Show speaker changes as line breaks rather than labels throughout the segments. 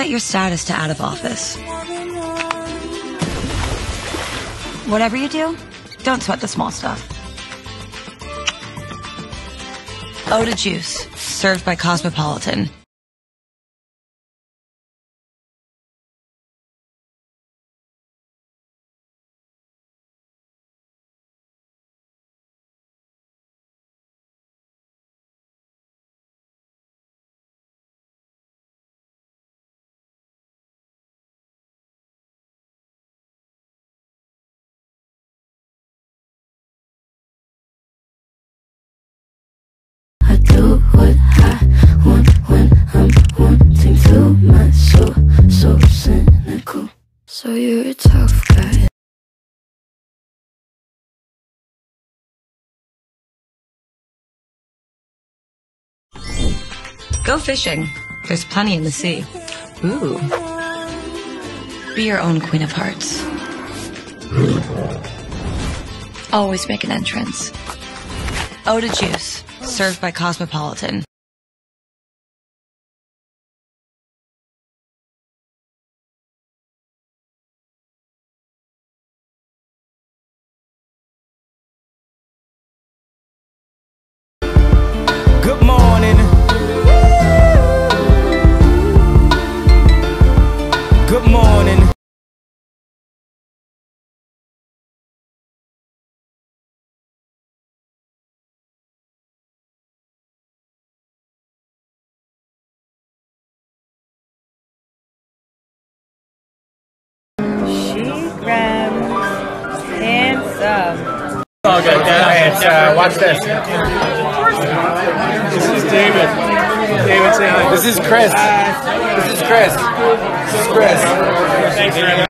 set your status to out of office. Whatever you do, don't sweat the small stuff. Oda Juice, served by Cosmopolitan.
What I want when I'm wanting to. My soul, so cynical. So you're a tough guy.
Go fishing. There's plenty in the sea. Ooh. Be your own Queen of Hearts. Always make an entrance. Oda Juice, served by Cosmopolitan.
Handsome.
all good. It's, uh, watch this. This is David. David, say hi. This is Chris. This is Chris. This is Chris. Thanks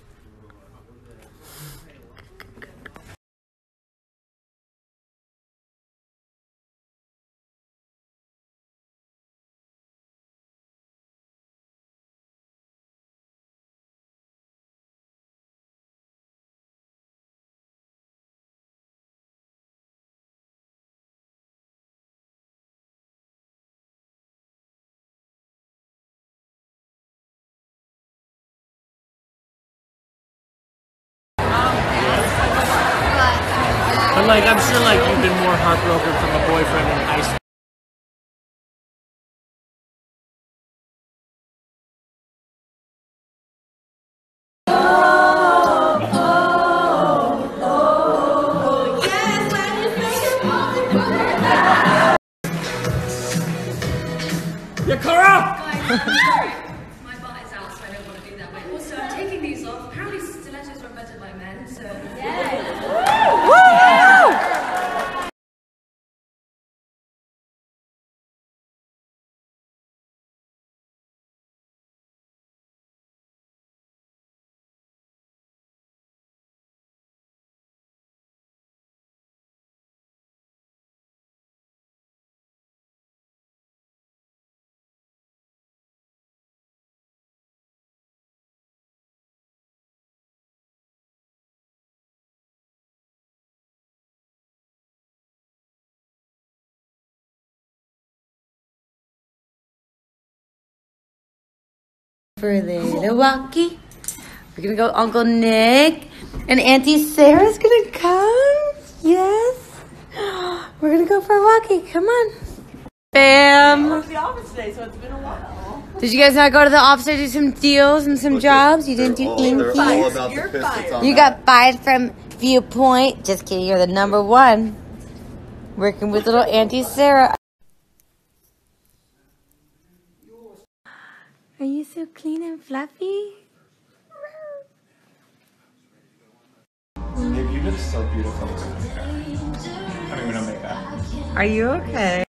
But like, I'm sure like you've been more heartbroken from a boyfriend in high school. Yeah, Cora!
My butt is out, so I don't want to do that. But also, I'm taking these off. Apparently, stilettos are invented by men, so yeah.
For a little walkie. We're gonna go Uncle Nick and Auntie Sarah's gonna come. Yes. We're gonna go for a walkie. Come on. Bam.
today, so it's been a while.
Did you guys not go to the office to do some deals and some jobs? You didn't do
all,
anything?
about the Pistons on
You got fired from Viewpoint. Just kidding, you're the number one. Working with little Auntie Sarah. Are you so clean and fluffy?
Babe, you look so beautiful. I don't even know makeup.
Are you okay?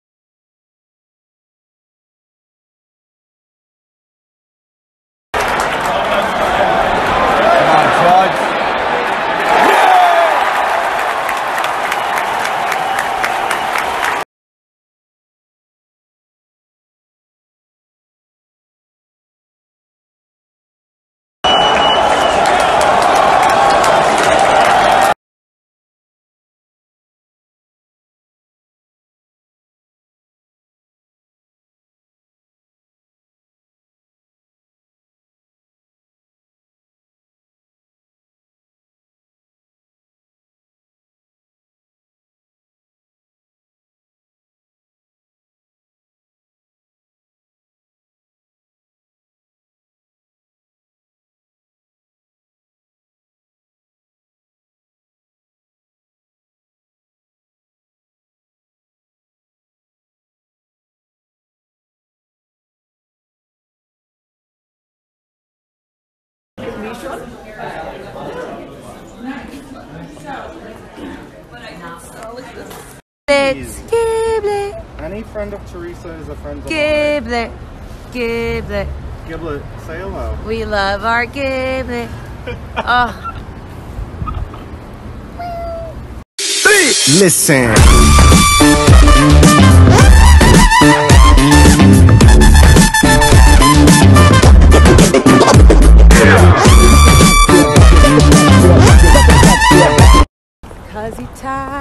It's Giblet,
Any friend of Teresa is a friend of
Giblet, Giblet.
Giblet, say hello.
We love our Giblet. Oh,
Listen.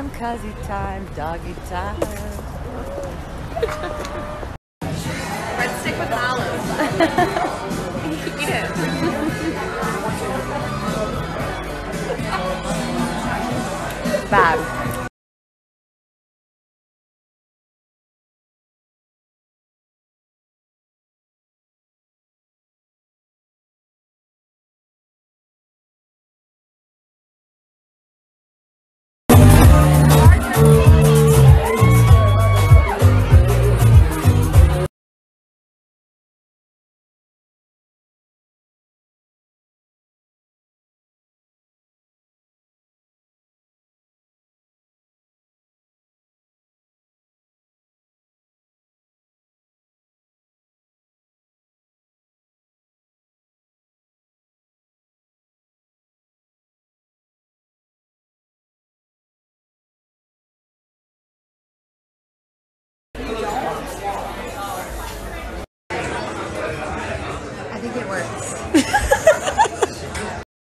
Time, cuzzy time, doggy time.
Breadstick with olives. Eat it.
Bad.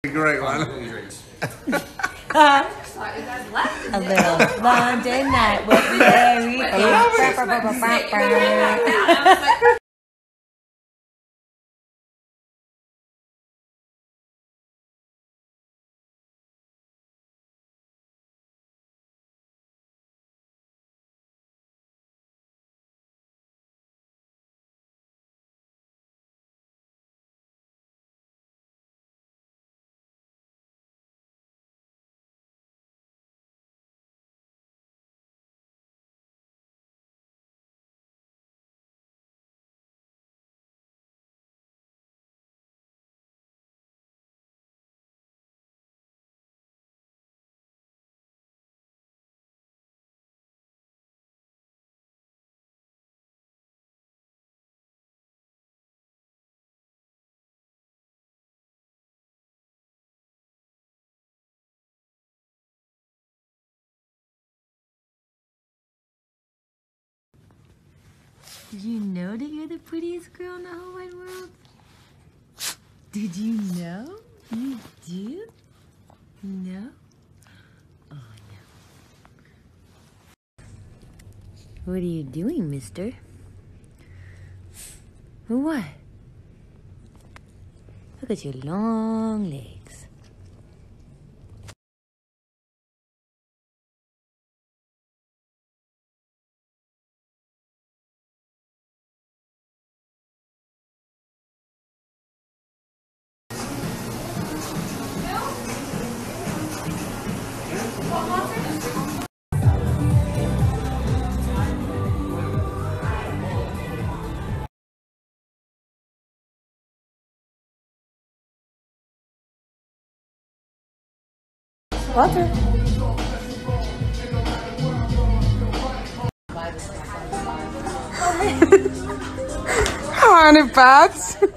Great one.
A little London night with Mary. Did you know that you're the prettiest girl in the whole wide world? Did you know? You do? No? Oh, no. What are you doing, mister? What? Look at your long legs.
Walter.
Honey Bats.